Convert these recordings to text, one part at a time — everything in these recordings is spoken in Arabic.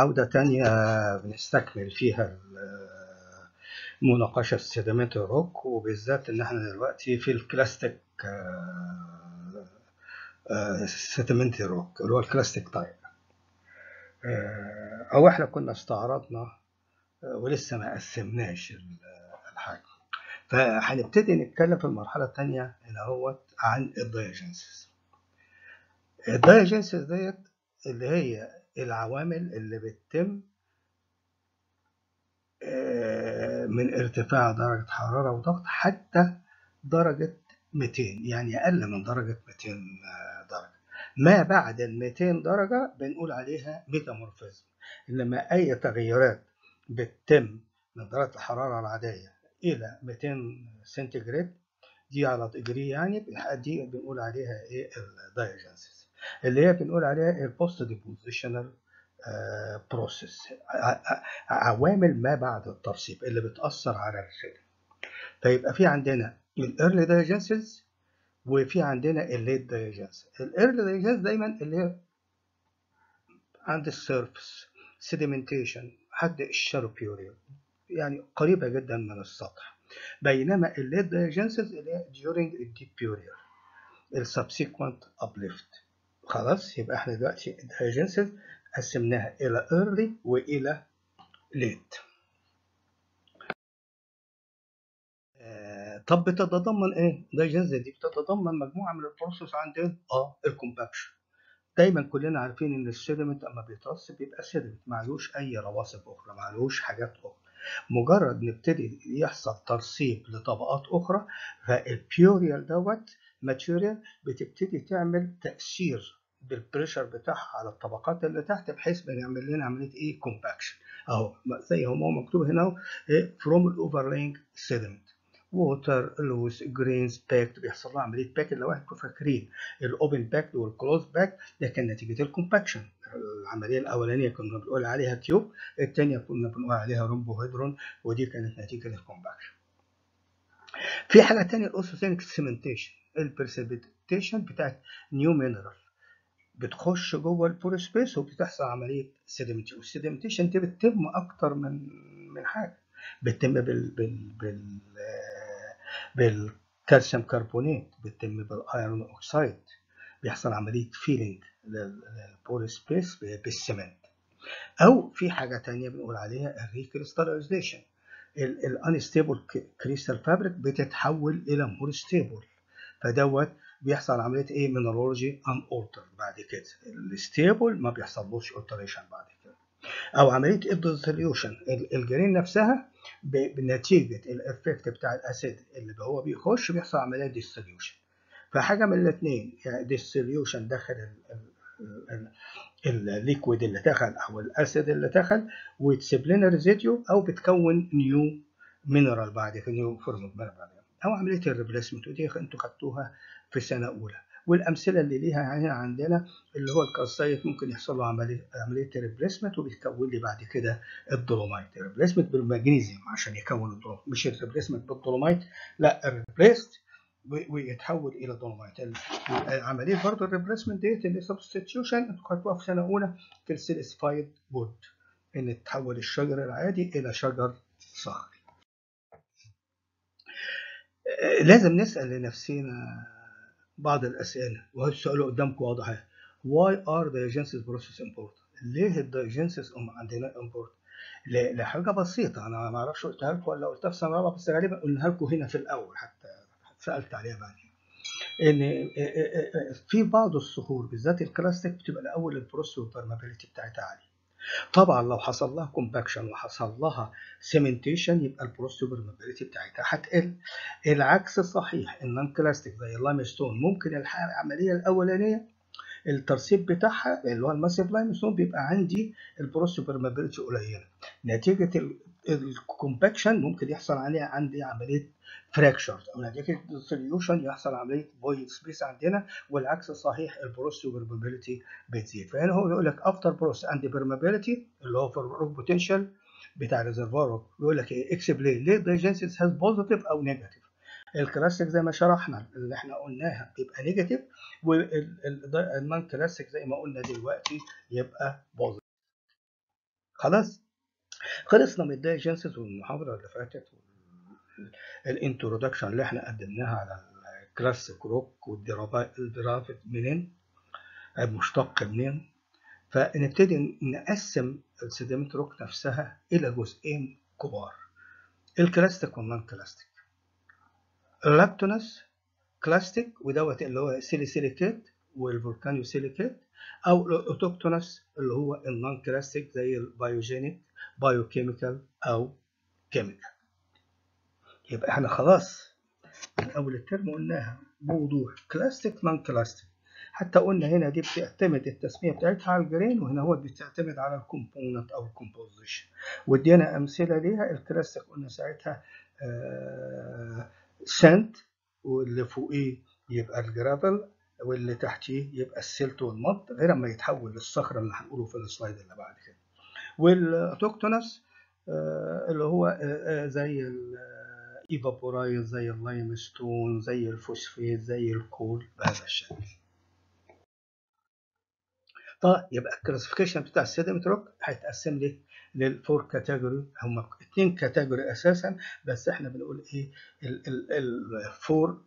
عودة تانية بنستكمل فيها مناقشة ال sediment rock وبالذات إن إحنا دلوقتي في ال clastic sediment rock اللي هو ال clastic type أو إحنا كنا استعرضنا ولسه ما قسمناش الحاجة فهنبتدي نتكلم في المرحلة الثانية هنا هو عن ال diagenesis ال diagenesis ديت اللي هي العوامل اللي بتتم من ارتفاع درجة حرارة وضغط حتى درجة 200 يعني أقل من درجة 200 درجة. ما بعد ال 200 درجة بنقول عليها metamorphism. إنما أي تغيرات بتتم من درجة الحرارة العادية إلى 200 سنتيجراد دي على degree يعني دي بنقول عليها إيه؟ ال diagenesis. اللي هي بنقول عليها ال post depositional process عوامل ما بعد الترسيب اللي بتأثر على الرسالة فيبقى في عندنا ال early diagenesis وفي عندنا ال late diagenesis ال early diagenesis دايما اللي هي عند ال surface sedimentation حد burial يعني قريبة جدا من السطح. بينما ال late diagenesis اللي هي during ال deep burial ال subsequent uplift خلاص يبقى إحنا دلوقتي ال diagenesis قسمناها إلى early وإلى late. آه طب بتتضمن إيه؟ diagenesis دي بتتضمن مجموعة من ال process عندنا آه ال compaction. دايما كلنا عارفين إن ال sediment أما بيترسب بيبقى sediment معلوش أي رواسب أخرى معلوش حاجات أخرى. مجرد نبتدي يحصل ترسيب لطبقات أخرى فال burial دوت material بتبتدي تعمل تأثير بال pressure بتاعها على الطبقات اللي تحت بحيث بنعمل لنا عملية إيه؟ compaction أهو زي ما هو مكتوب هنا from ال overlying sediment water loss grains packed بيحصل لها عملية pack لو إحنا فاكرين ال open pack وال close pack ده كان نتيجة ال compaction العملية الأولانية كنا بنقول عليها cube الثانية كنا بنقول عليها rhombohedron ودي كانت نتيجة ال compaction في حاجة ثانية الاوسوسينك cementation ال precipitation بتاعت new mineral بتخش جوه ال pore space وبتحصل عملية cementation وال cementation دي بتتم أكتر من من حاجة. بتتم بال بال بال بال calcium carbonate بتتم بال iron oxide بيحصل عملية filling لل pore space بال cement أو في حاجة تانية بنقول عليها ال recrystallization ال unstable crystal fabric بتتحول إلى more stable فدوت بيحصل عملية إيه mineralogy unaltered بعد كده. ال stable ما بيحصلوش alteration بعد كده. أو عملية ال dissolution ال grain نفسها بنتيجة ال effect بتاع ال acid اللي هو بيخش بيحصل عملية dissolution فحاجة من الاثنين يعني dissolution داخل ال liquid اللي دخل أو ال acid اللي دخل وتسيب لنا residue أو بتكون new mineral بعد كده new form بعد أو عملية ال replacement ودي أنتوا خدتوها في سنه اولى والأمثلة اللي ليها هنا عندنا اللي هو ال calcite ممكن يحصل له عمليه عملية replacement وبيتكون لي بعد كده ال dolomite. replacement بالمغنيسيوم عشان يكون ال dolomite. مش ال replacement بال dolomite لا ال replaced ويتحول إلى dolomite عملية برضه ال replacement ديت ال substitution أنتوا خدتوها في سنة أولى في ال silicified wood إن تحول الشجر العادي إلى شجر صخري. لازم نسأل لنفسنا بعض الأسئلة. وهو السؤال قدامكم واضح. Why are diagenesis process important ليه ال diagenesis عندنا important لحاجه بسيطة. أنا ما أعرفش قلتها لكم ولا قلتها في سنه رابعه بس غالبا قلناها لكم هنا في الأول حتى سألت عليها بعدين. إن في بعض الصخور بالذات ال clastic بتبقى الأول ال porosity وال permeability بتاعتها عالية. طبعا لو حصل لها compaction وحصل لها cementation يبقى ال porosity وpermeability بتاعتها هتقل. العكس صحيح ال non-clastic زي ال limestone ممكن العملية الأولانية الترسيب بتاعها اللي هو ال massive limestone بيبقى عندي ال porosity وpermeability قليلة. نتيجة ال compaction ممكن يحصل عليها عندي عملية fractures أو نتيجه ال solution يحصل عمليه void space عندنا والعكس صحيح ال porosity permeability بتزيد. فهنا هو يقول لك after porosity and permeability اللي هو في potential بتاع ال reservoir بيقول لك إيه؟ explain ليه؟ diagenesis has positive أو negative ال clastic زي ما شرحنا اللي إحنا قلناها بيبقى negative وال non-clastic زي ما قلنا دلوقتي يبقى positive خلاص؟ خلصنا من ال diagenesis والمحاضرة اللي فاتت ال introduction اللي إحنا قدمناها على ال clastic rock وال derived منين؟ مشتق منين؟ فنبتدي نقسم ال sediment rock نفسها إلى جزئين كبار. ال clastic وال non-clastic ال allochthonous clastic ودوت اللي هو siliciclastic وال volcaniclastic أو ال autochthonous اللي هو ال non-clastic زي ال biogenic biochemical أو chemical. يبقى إحنا خلاص من أول الترم قلناها بوضوح clastic non-clastic حتى قلنا هنا دي بتعتمد التسمية بتاعتها على ال grain وهنا هو بتعتمد على ال component أو ال composition وادينا أمثلة ليها ال clastic قلنا ساعتها آه sand واللي فوقيه يبقى ال gravel واللي تحتيه يبقى ال silt وال mud غير أما يتحول للصخرة اللي هنقوله في ال slide اللي بعد كده. وال autochthonous آه اللي هو آه زي ال evaporites زي ال limestone زي الفوسفيت زي ال coal بهذا الشكل. طيب يبقى ال classification بتاع ال sediment rock هيتقسم لي لل four category هم اثنين category أساسا بس إحنا بنقول إيه؟ ال four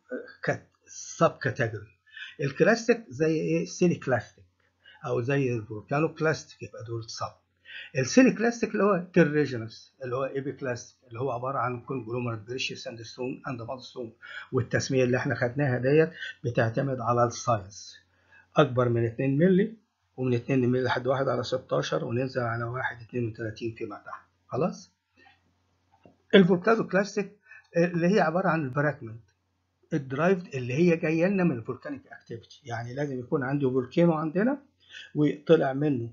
sub category ال clastic زي إيه؟ siliciclastic أو زي ال volcanoclastic يبقى دول sub ال siliciclastic اللي هو terrigenous اللي هو epiclastic اللي هو عبارة عن conglomerate breccia sandstone and mudstone والتسمية اللي إحنا خدناها ديت بتعتمد على ال size. أكبر من 2 مللي ومن 2 مللي لحد 1 على 16 وننزل على 1 32 فيما تحت. خلاص؟ ال volcanoclastic اللي هي عبارة عن ال fragment. ال derived اللي هي جاية لنا من ال volcanic activity يعني لازم يكون عندي volcano عندنا وطلع منه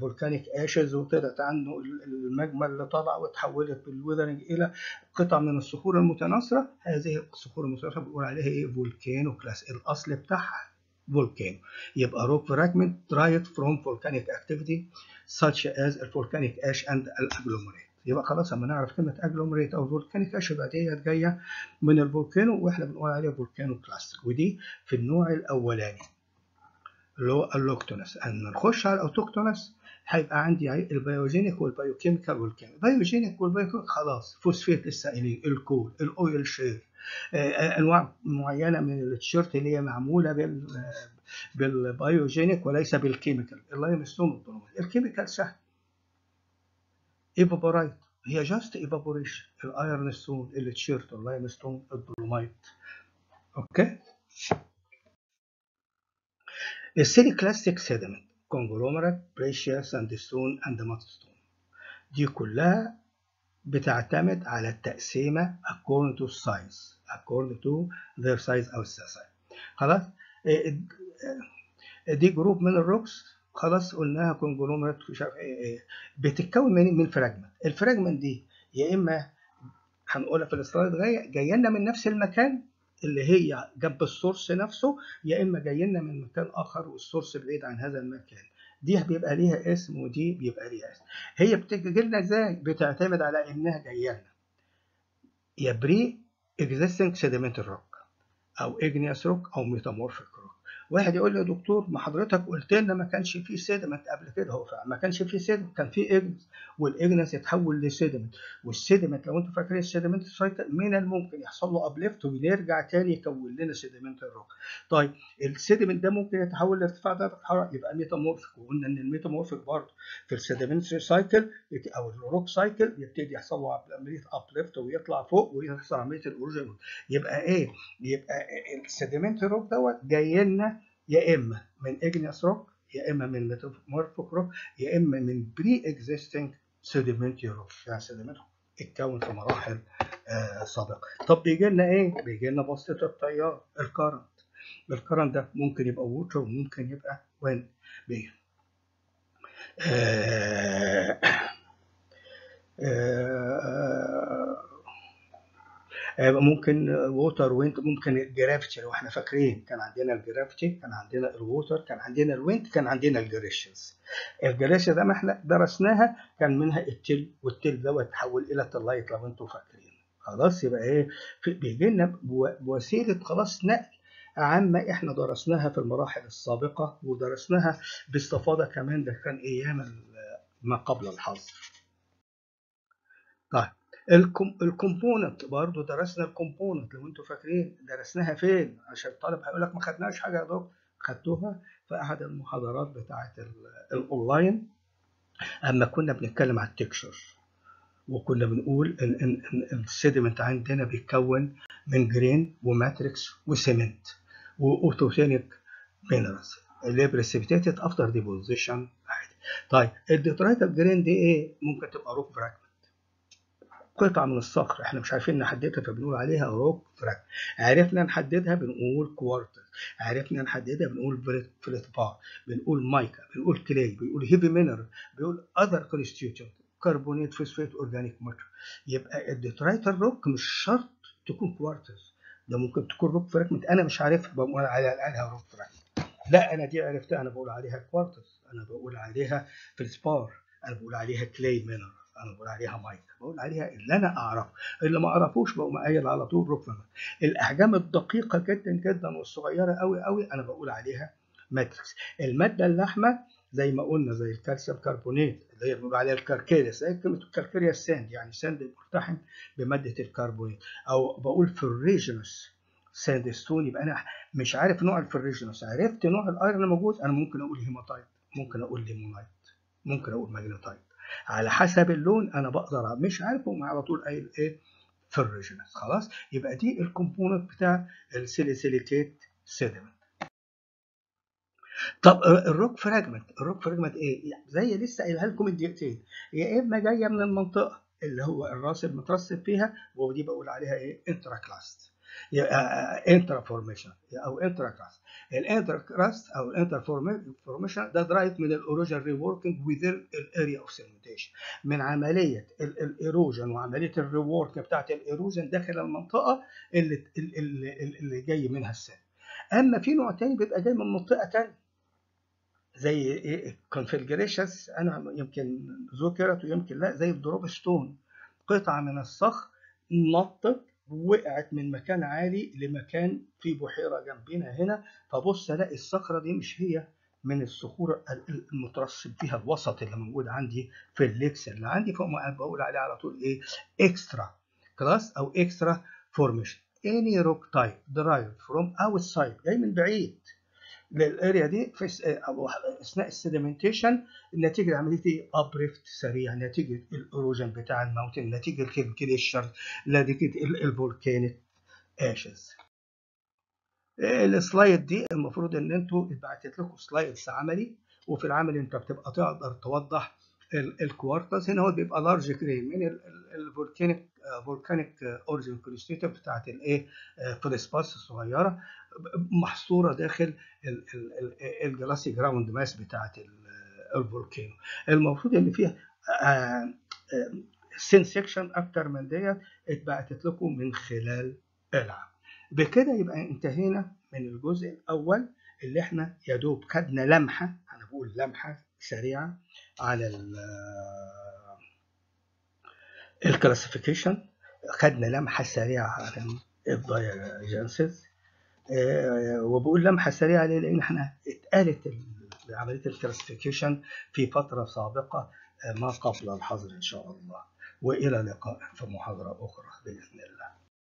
volcanic ashes وطلعت عنه المجما اللي طلع وتحولت بال weathering إلى قطع من الصخور المتناثره هذه الصخور المتناثره بنقول عليها إيه؟ volcanoclastic الأصل بتاعها volcano يبقى rock fragment derived from volcanic activity such as volcanic ash and agglomerate. يبقى خلاص أما نعرف كلمه agglomerate أو volcanic ash يبقى ديت جاية من ال volcano وإحنا بنقول عليها volcanoclastic ودي في النوع الأولاني اللي هو ال allochthonous أما نخش على ال autochthonous هيبقى عندي ال biogenic وال biochemical وال chemical. ال biogenic وال biochemical خلاص فوسفيت السائلين ال coal ال oil shale أنواع معينة من ال chert اللي هي معمولة بال بال biogenic وليس بال chemical. ال limestone وال dolomite ال chemical سهل. evaporite هي just evaporation ال ironstone ال chert ال limestone ال dolomite okay ال siliciclastic sediment conglomerate breccia sandstone and mudstone دي كلها بتعتمد على التقسيمة according to size according to their size أو ال size خلاص؟ دي group من ال rocks خلاص قلناها conglomerate عارف إيه بتتكون من من fragment ال fragment دي يا إما هنقولها في ال slide جاية جاية لنا من نفس المكان اللي هي جنب ال source نفسه يا إما جاي لنا من مكان آخر وال source بعيد عن هذا المكان. دي بيبقى ليها اسم ودي بيبقى ليها اسم. هي بتيجي لنا إزاي؟ بتعتمد على إنها جاية لنا. يا pre-existing sedimentary rock أو igneous rock أو metamorphic rock واحد يقول يا دكتور ما حضرتك قلت لنا ما كانش فيه sediment قبل كده. هو فعلا ما كانش فيه sediment كان فيه igneous وال igneous يتحول ل sediment وال sediment لو أنتوا فاكرين ال sediment cycle من الممكن يحصل له uplift ويرجع تاني يكون لنا sediment ال rock طيب ال sediment ده ممكن يتحول لارتفاع درجة الحراره يبقى metamorphic وقلنا إن ال metamorphic برضه في ال sediment cycle أو ال rock cycle يبتدي يحصل له عمليه uplift ويطلع فوق ويحصل عمليه ال erosion يبقى إيه؟ يبقى ال sediment rock دوت جاي لنا يا إما من igneous rock يا إما من metamorphic rock يا إما من pre-existing sedimentary rock يعني sediment اتكون في مراحل آه سابقة. طب بيجي لنا إيه؟ بيجي لنا بوسيلة التيار ال current. ال current ده ممكن يبقى water وممكن يبقى wind بيه آه آه ممكن water wind ممكن ال gravity لو إحنا فاكرين. كان عندنا الجرافيتي كان عندنا الووتر كان عندنا الوينت كان عندنا الجريشنز الجريشن ده ما إحنا درسناها كان منها ال till وال till دوت تحول إلى tillite لو أنتم فاكرين. خلاص يبقى إيه بيجي لنا بوسيلة خلاص نقل عامة إحنا درسناها في المراحل السابقة ودرسناها باستفاضة كمان ده كان أيام ما قبل الحظر. طيب ال component برضه درسنا ال component. لو أنتوا فاكرين درسناها فين؟ عشان الطالب هيقول لك ما خدناش حاجة يا دكتور. خدتوها في أحد المحاضرات بتاعة الأونلاين. أما كنا بنتكلم على ال texture وكنا بنقول ان ال sediment عندنا بيتكون من grain و matrix و cement. و authigenic minerals. اللي precipitated after deposition طيب ال detrital grain دي إيه؟ ممكن تبقى rock fragment قطعة من الصخر. إحنا مش عارفين نحددها فبنقول عليها rock fragment عرفنا نحددها بنقول كوارتر عرفنا نحددها بنقول فليت بار بنقول مايكا بنقول clay بنقول heavy mineral بنقول other constituent كربونات فوسفات organic matter يبقى ال detrital rock مش شرط تكون كوارترز ده ممكن تكون rock fragment أنا مش عارفها. بقول عليها rock fragment لا أنا دي عرفتها. أنا بقول عليها كوارترز أنا بقول عليها فلسبار أنا بقول عليها clay mineral أنا بقول عليها مايك بقول عليها اللي أنا أعرفه اللي ما أعرفوش بقوم قايل على طول fragment الأحجام الدقيقة جدا جدا والصغيرة قوي قوي أنا بقول عليها matrix المادة اللحمة زي ما قلنا زي ال calcium carbonate اللي هي بنقول عليها ال calcareous زي كلمة ال calcareous sand يعني sand ملتحم بمادة الكربونات أو بقول ferruginous sandstone يبقى أنا مش عارف نوع ال ferruginous عرفت نوع ال iron موجود أنا ممكن أقول هيماتايت ممكن أقول limonite ممكن أقول magnetite على حسب اللون أنا بقدر مش عارف اقوم على طول قايل إيه ferruginous خلاص؟ يبقى دي ال component بتاع ال siliciclastic sediment. طب ال rock fragment. ال rock fragment إيه؟ زي لسه قايلها لكم من دقيقتين يا إما جاية من المنطقة اللي هو الراس المترسب فيها ودي بقول عليها إيه intraclast intraformation أو intraclast ال intraclast أو ال intraformation ده derived من ال erosion reworking within ال area of sedimentation من عملية ال erosion وعملية ال rework بتاعت ال erosion داخل المنطقة اللي اللي, اللي جاي منها ال sediment أما في نوع تاني بيبقى جاي من منطقة تانية. زي configurations أنا يمكن ذكرت ويمكن لا زي ال dropstone قطعة من الصخر نطت وقعت من مكان عالي لمكان في بحيرة جنبنا هنا. فبص ألاقي الصخرة دي مش هي من الصخور المترسب فيها الوسط اللي موجود عندي في ال lakes اللي عندي فهم بقول عليه على طول إيه؟ extraclast أو extraformation any rock type derived from outside جاي من بعيد. لل area دي في أثناء ال sedimentation نتيجه عمليه إيه؟ uplift سريع نتيجة ال erosion بتاع ال mountain نتيجة ال glacier نتيجة ال volcanic ashes ال slide دي المفروض إن أنتوا اتبعتت لكم slides عملي وفي العمل أنت بتبقى تقدر توضح الكوارتز هنا هو بيبقى large grain من ال volcanic volcanic origin constituent بتاعت الايه feldspars الصغيرة. محصورة داخل ال glassy groundmass بتاعت ال volcano المفروض إن فيها thin section أكتر من ديت اتبعتت لكم من خلال العام بكده يبقى انتهينا من الجزء الأول. اللي إحنا يا دوب خدنا لمحة أنا بقول لمحة سريعة على ال classification خدنا لمحة سريعة على ال diagenesis وبقول لمحة سريعة ليه؟ لأن إحنا اتقالت عملية ال classification في فترة سابقة ما قبل الحظر إن شاء الله. وإلى لقاء في محاضرة أخرى بإذن الله.